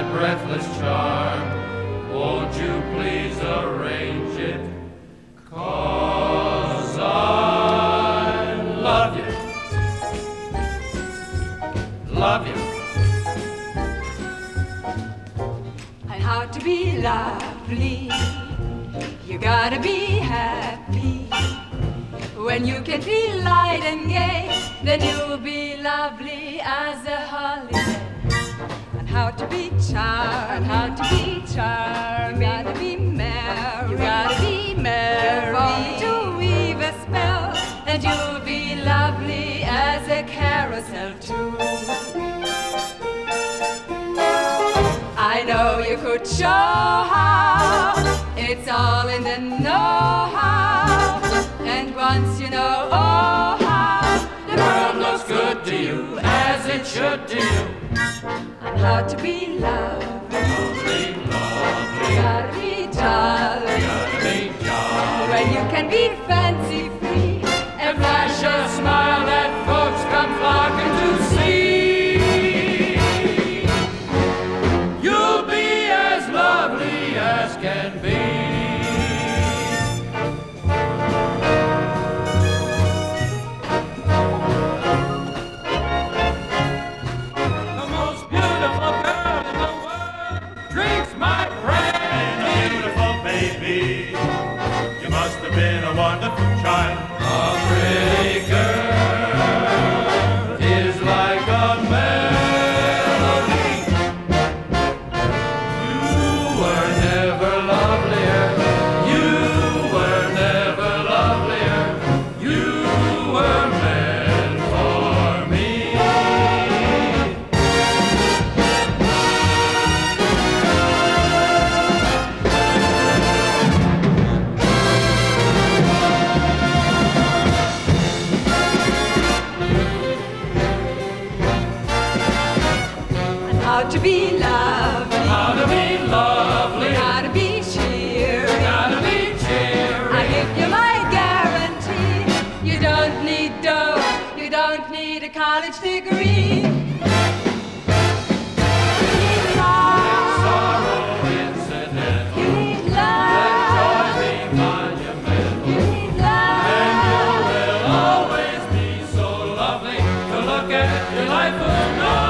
that breathless charm. Won't you please arrange it? Cause I love you. Love you. And how to be lovely. You gotta be happy. When you can feel light and gay, then you'll be lovely as a how to be charmed, how to be charmed. You gotta be merry, you gotta be merry. Only to weave a spell, and you'll be lovely as a carousel too. I know you could show how. It's all in the know-how. And once you know, oh how the World looks good to you as it should to you. How to be lovely. Lovely, lovely. Gotta be jolly jolly. when you can be fancy free and flash a smile that folks come flocking to see. You'll be as lovely as can be. to be lovely. How to be lovely. How to be cheery. How to be cheery. I give you my guarantee. You don't need dough. You don't need a college degree. Your life will not